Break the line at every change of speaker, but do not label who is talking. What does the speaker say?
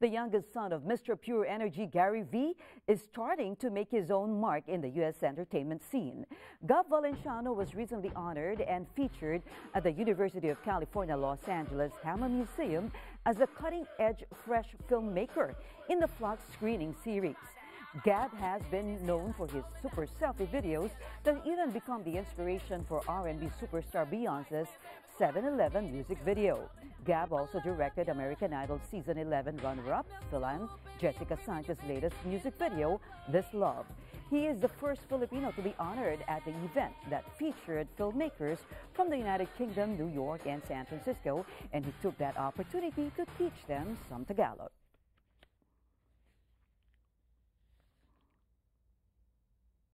The youngest son of Mr. Pure Energy Gary V is starting to make his own mark in the U.S. entertainment scene. Gab Valenciano was recently honored and featured at the University of California, Los Angeles Hammer Museum as a cutting-edge fresh filmmaker in the Flux screening series. Gab has been known for his super selfie videos that even become the inspiration for R&B superstar Beyonce's 7-Eleven music video. Gab also directed American Idol Season 11 runner-up Fil-Am Jessica Sanchez's latest music video, This Love. He is the first Filipino to be honored at the event that featured filmmakers from the United Kingdom, New York, and San Francisco, and he took that opportunity to teach them some Tagalog.